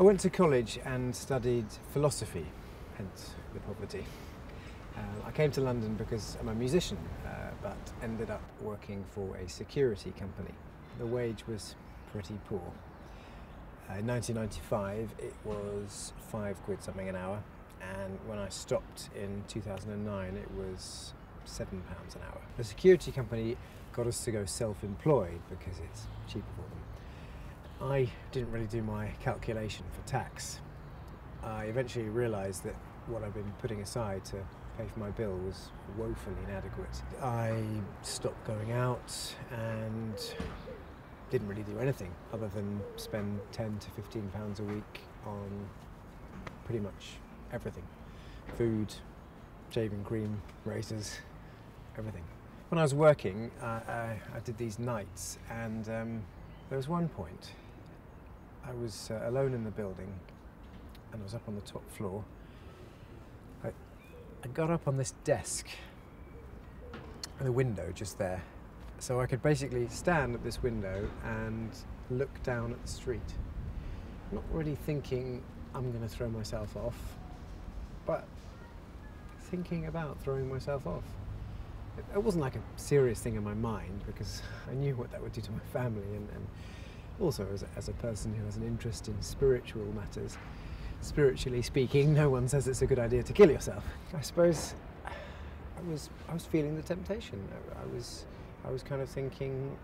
I went to college and studied philosophy, hence the poverty. Uh, I came to London because I'm a musician, uh, but ended up working for a security company. The wage was pretty poor. Uh, in 1995, it was five quid something an hour, and when I stopped in 2009, it was seven pounds an hour. The security company got us to go self-employed because it's cheaper for them. I didn't really do my calculation for tax. I eventually realised that what I've been putting aside to pay for my bill was woefully inadequate. I stopped going out and didn't really do anything other than spend 10 to 15 pounds a week on pretty much everything. Food, shaving cream, razors, everything. When I was working, uh, I, I, did these nights and um, there was one point I was uh, alone in the building and I was up on the top floor. I, I got up on this desk and a window just there. So I could basically stand at this window and look down at the street. Not really thinking I'm going to throw myself off, but thinking about throwing myself off. It, it, wasn't like a serious thing in my mind because I knew what that would do to my family and, and also as a, as a person who has an interest in spiritual matters spiritually speaking, no one says it's a good idea to kill yourself. I suppose I was I was feeling the temptation. I, I was I was kind of thinking,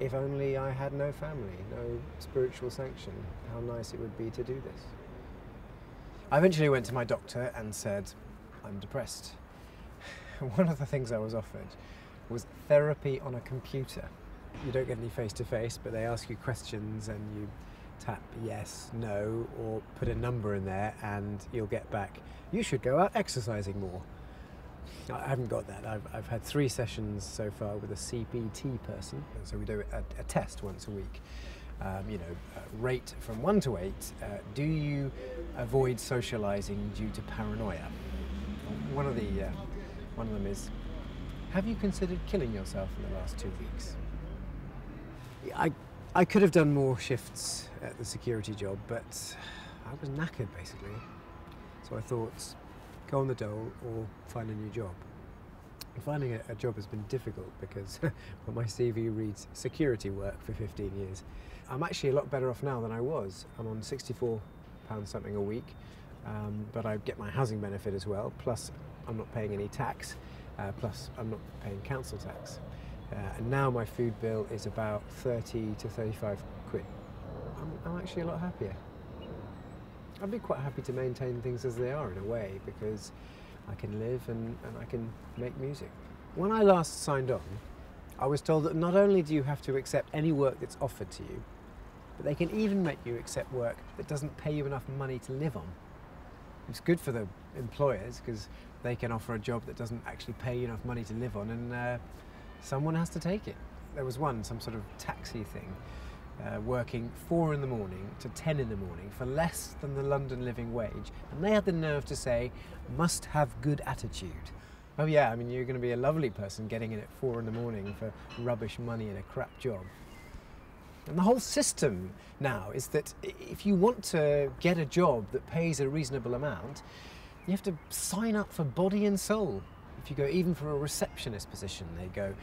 if only I had no family, no spiritual sanction, how nice it would be to do this. I eventually went to my doctor and said, I'm depressed. One of the things I was offered was therapy on a computer. You don't get any face to face, but they ask you questions and you tap yes, no, or put a number in there and you'll get back, you should go out exercising more. I haven't got that. I've, I've had three sessions so far with a CBT person. So we do a, a test once a week. Um, you know, uh, rate from one to eight. Uh, do you avoid socializing due to paranoia? One of the uh, one of them is, have you considered killing yourself in the last two weeks? I I could have done more shifts at the security job, but I was knackered basically. So I thought, go on the dole or find a new job. And finding a, a job has been difficult because well, my CV reads security work for 15 years. I'm actually a lot better off now than I was. I'm on 64 pounds something a week, um, but I get my housing benefit as well. Plus, I'm not paying any tax. Uh, plus, I'm not paying council tax. Uh, and now my food bill is about 30 to 35 quid. I'm, I'm actually a lot happier. I'd be quite happy to maintain things as they are in a way because I can live and, and I can make music. When I last signed on, I was told that not only do you have to accept any work that's offered to you, but they can even make you accept work that doesn't pay you enough money to live on. It's good for the employers because they can offer a job that doesn't actually pay you enough money to live on and uh, someone has to take it. There was one, some sort of taxi thing, uh, working four in the morning to ten in the morning for less than the London living wage, and they had the nerve to say, must have good attitude. Oh yeah, I mean, you're going to be a lovely person getting in at four in the morning for rubbish money in a crap job. And the whole system now is that if you want to get a job that pays a reasonable amount, you have to sign up for body and soul. If you go even for a receptionist position, they go,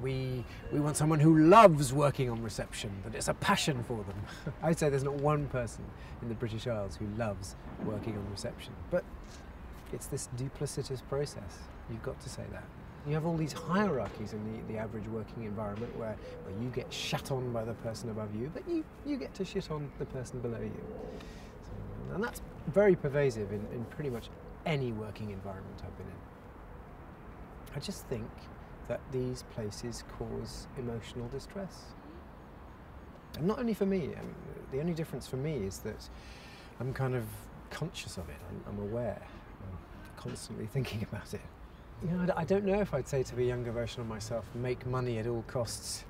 we, we want someone who loves working on reception, that it's a passion for them. I'd say there's not one person in the British Isles who loves working on reception. But it's this duplicitous process. You've got to say that. You have all these hierarchies in the, the average working environment where, where you get shat on by the person above you, but you, you get to shit on the person below you. So, and that's very pervasive in, in pretty much any working environment I've been in. I just think that these places cause emotional distress. And not only for me, the only difference for me is that I'm kind of conscious of it, I'm, I'm aware, I'm constantly thinking about it. You know, I don't know if I'd say to the younger version of myself, make money at all costs.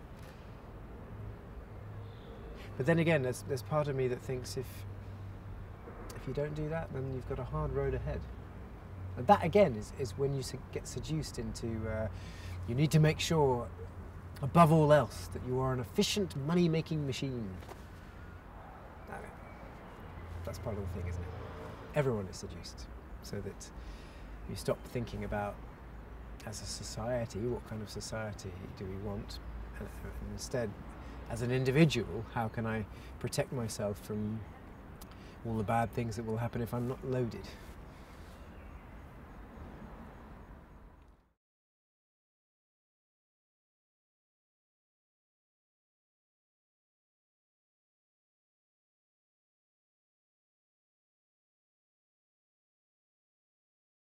But then again, there's, there's part of me that thinks if, if you don't do that, then you've got a hard road ahead. And that again is, is when you get seduced into uh, you need to make sure, above all else, that you are an efficient money making machine. that's part of the thing, isn't it? Everyone is seduced, so that you stop thinking about as a society, what kind of society do we want, and, and instead, as an individual, how can I protect myself from all the bad things that will happen if I'm not loaded?